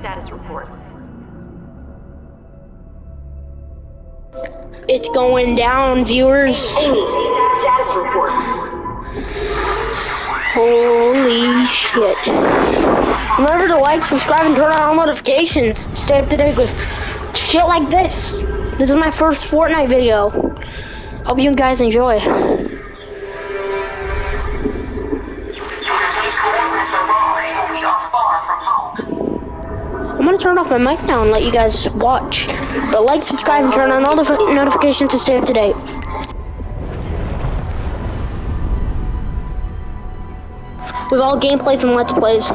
status report. It's going down, viewers. Status report. Holy shit. Remember to like, subscribe, and turn on all notifications. Stay up to date with shit like this. This is my first Fortnite video. Hope you guys enjoy. My mic now and let you guys watch. But like, subscribe, and turn on all the notifications to stay up to date. With all gameplays and let's plays.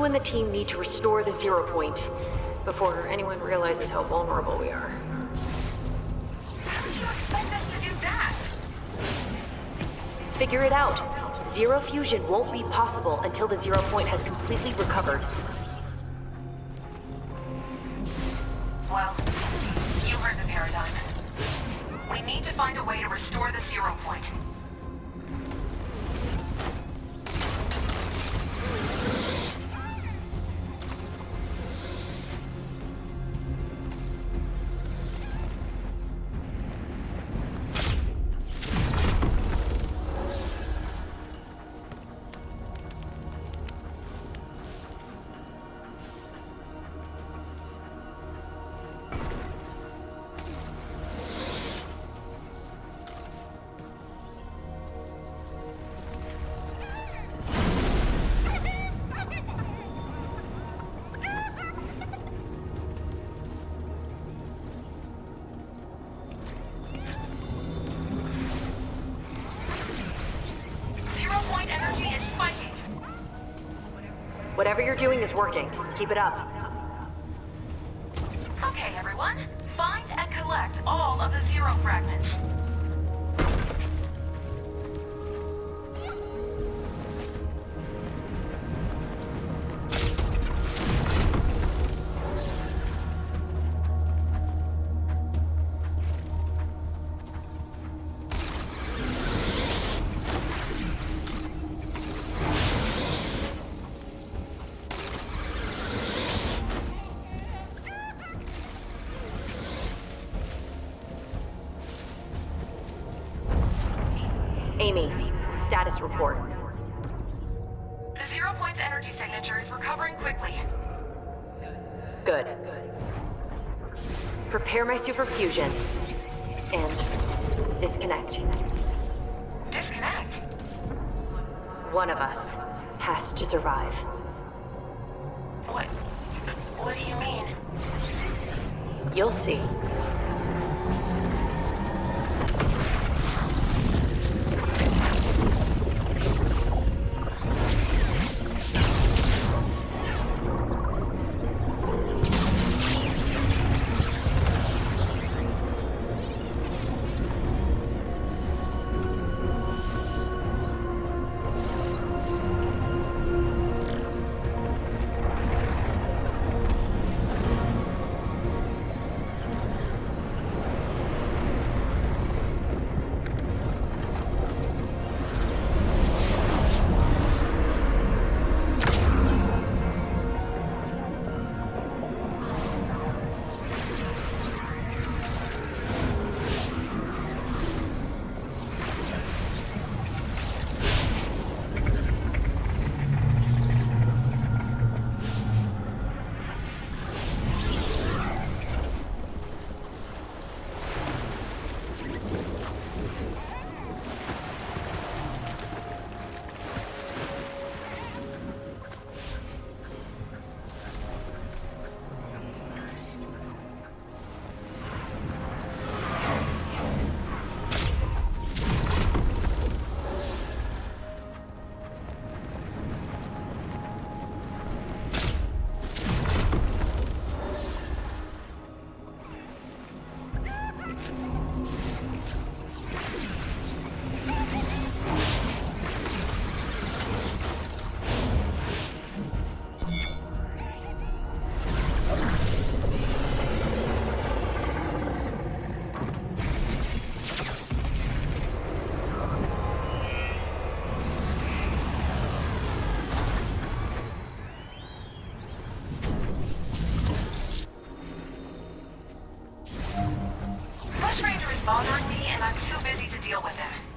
You and the team need to restore the zero point before anyone realizes how vulnerable we are. How did you expect us to do that? Figure it out. Zero fusion won't be possible until the zero point has completely recovered. Whatever you're doing is working. Keep it up. Status report. The zero point's energy signature is recovering quickly. Good. Prepare my super fusion. And disconnect. Disconnect. One of us has to survive. What? What do you mean? You'll see. bothering me and I'm too busy to deal with it.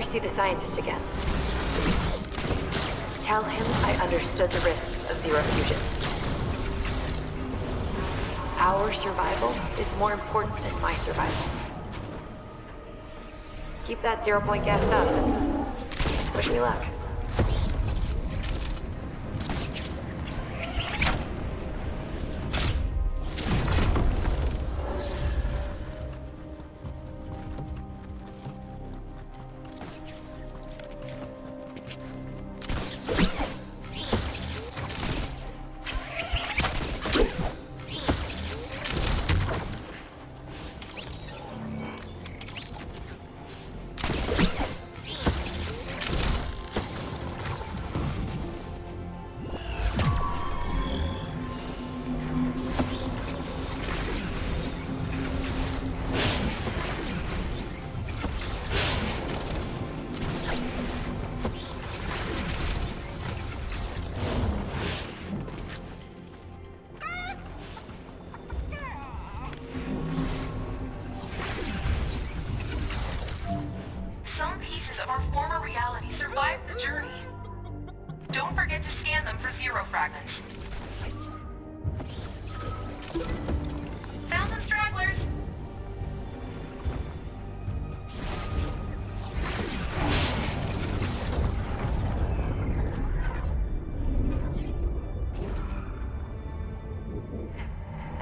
Ever see the scientist again, tell him I understood the risks of zero fusion. Our survival is more important than my survival. Keep that zero point gassed up and wish me luck.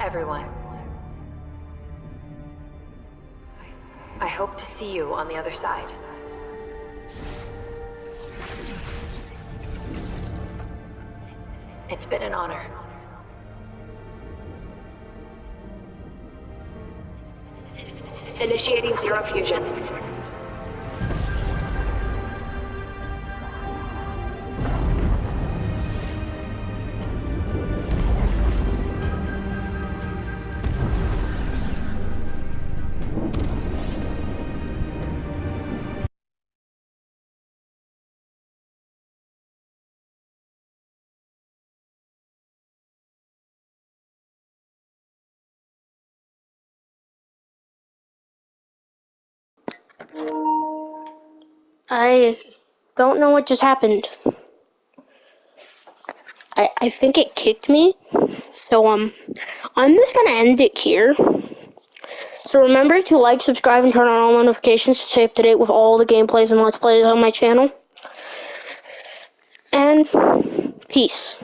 Everyone. I, hope to see you on the other side. It's been an honor. Initiating zero fusion. I don't know what just happened. I I think it kicked me. So um I'm just gonna end it here. So remember to like, subscribe, and turn on all notifications to stay up to date with all the gameplays and let's plays on my channel. And peace.